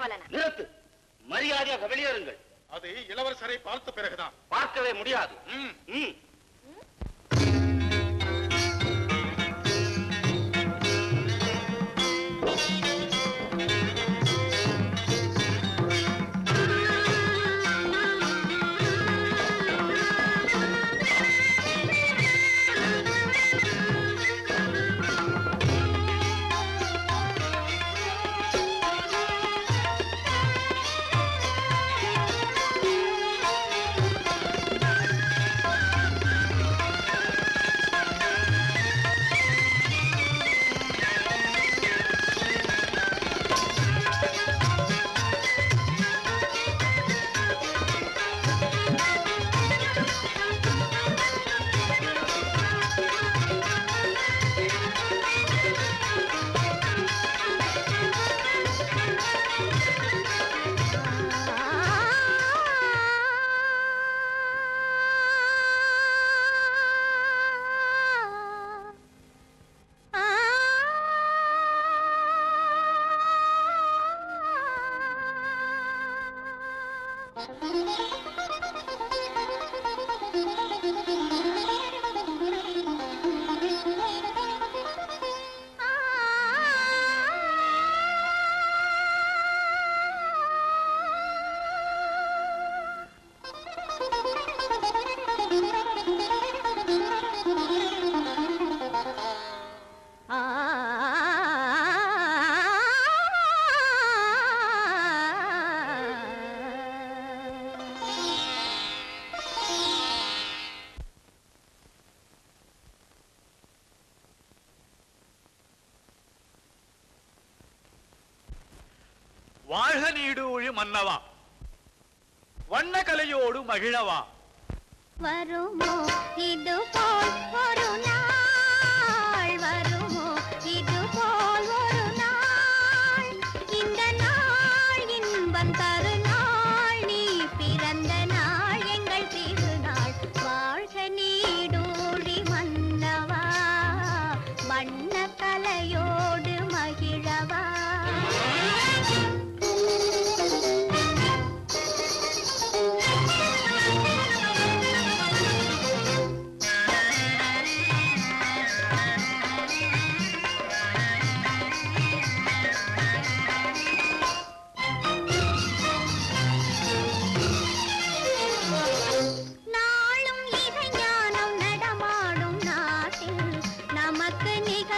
கேவலன நிறுத்து. மரியாதையாக வெளியேறுங்கள். அது இளவரசரை பார்த்த பிறகுதான். பார்க்கவே முடியாது. வாழ்க நீடூழி மன்னவா வண்ண கலையோடு மகிழவா. வருமோ? இது போல் ஒரு நாள். வருமோ? இது போல் ஒரு நாள். இந்த நாள் இன்பம் தரு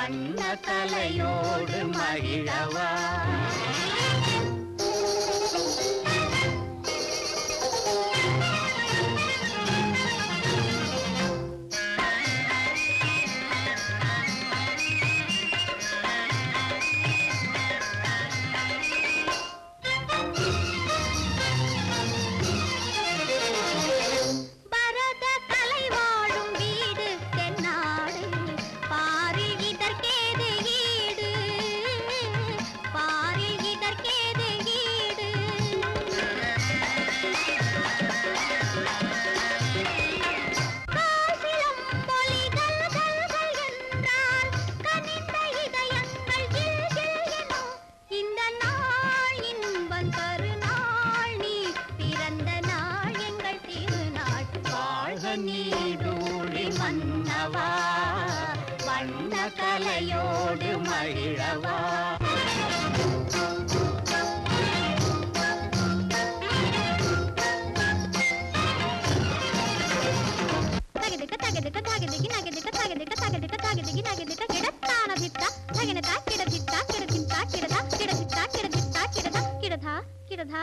வண்ண தலையோடு மகிழவா? வாழ்க நீடூழி மன்னவா வண்ண கலையோடு மகிழவா. தகதிக்க தகதிக்க தகதிக்கு நகதிக்க தகதிக்க தகதிக்க தகதிக்கு நகதிக்க கிடத்தான திட்டா தகினதா கிடதிட்டா கிடதிட்டா கிடதா கிடதிட்டா கிடதிட்டா கிடதா.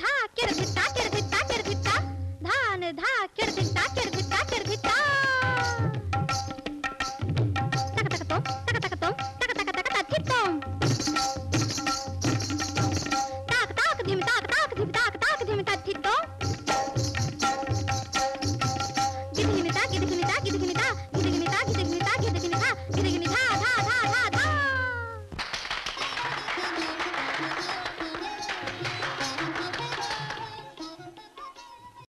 धा किरगिता किरगिता ಅನ್ವಿತಾ